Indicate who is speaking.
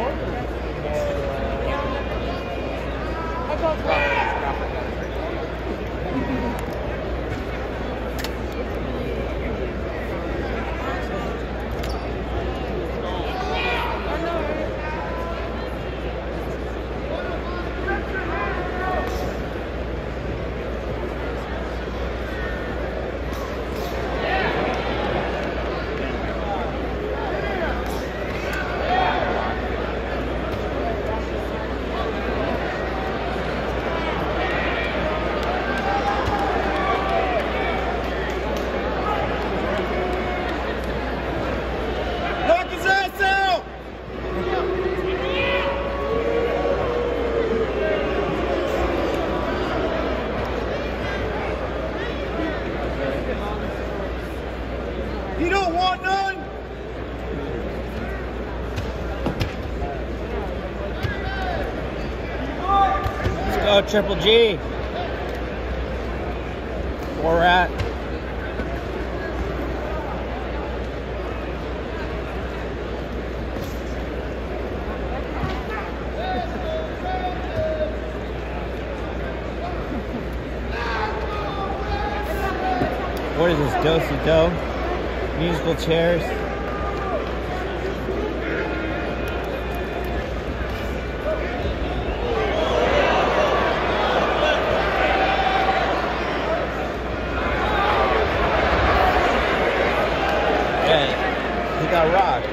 Speaker 1: important. You don't want none?
Speaker 2: Let's go, Triple G. Four rat. What is this, Dosey Do? Musical chairs. Yeah, he got rocked.